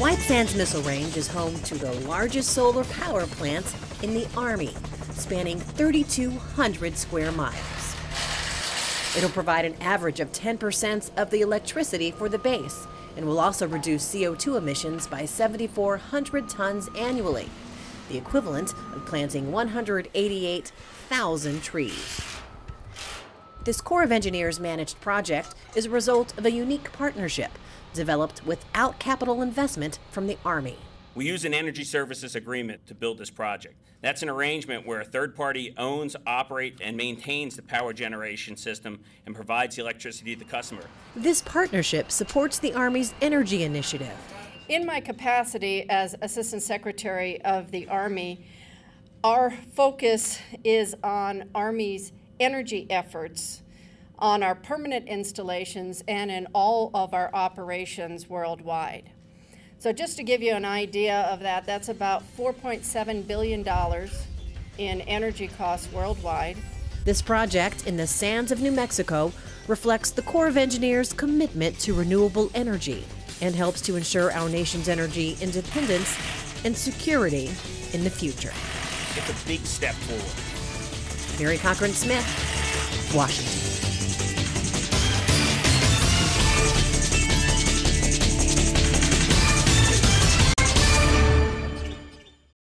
Sands Missile Range is home to the largest solar power plant in the Army, spanning 3,200 square miles. It'll provide an average of 10% of the electricity for the base and will also reduce CO2 emissions by 7,400 tons annually, the equivalent of planting 188,000 trees. This Corps of Engineers managed project is a result of a unique partnership developed without capital investment from the Army. We use an energy services agreement to build this project. That's an arrangement where a third party owns, operates, and maintains the power generation system and provides the electricity to the customer. This partnership supports the Army's energy initiative. In my capacity as Assistant Secretary of the Army, our focus is on Army's energy efforts on our permanent installations and in all of our operations worldwide. So just to give you an idea of that, that's about $4.7 billion in energy costs worldwide. This project in the sands of New Mexico reflects the Corps of Engineers' commitment to renewable energy and helps to ensure our nation's energy independence and security in the future. It's a big step forward. Mary Cochran Smith, Washington.